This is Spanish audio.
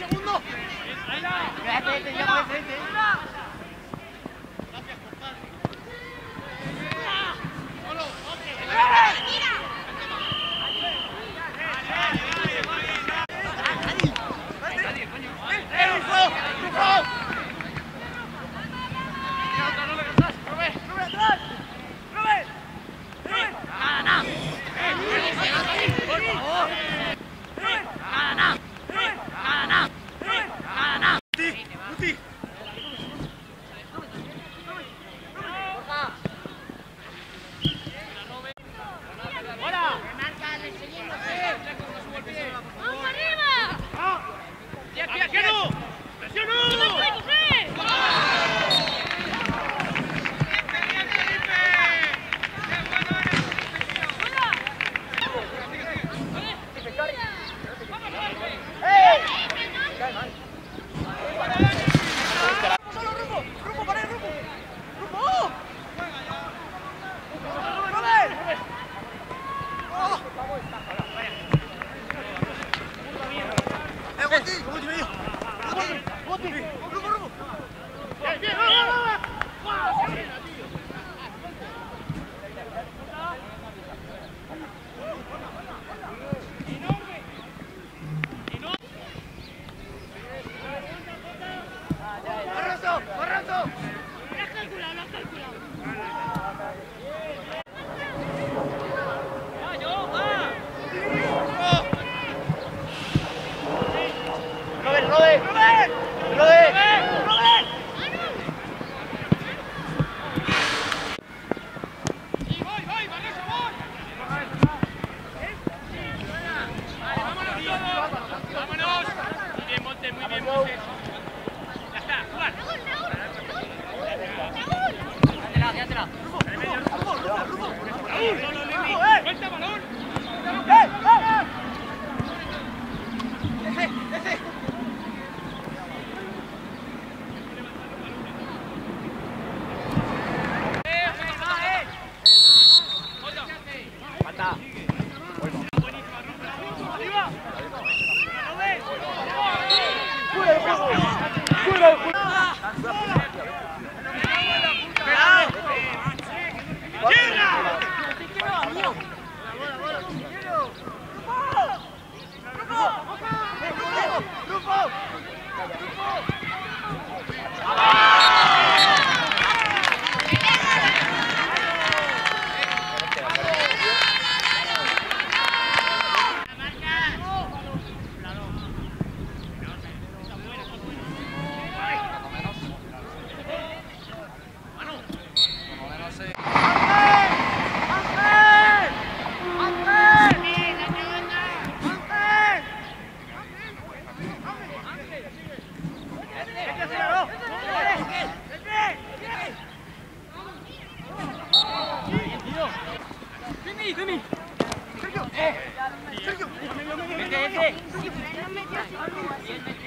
segundo! ¡Ahí la! ¡Vete, vete, vete, vete! 立 rồi rồi say. Thank you.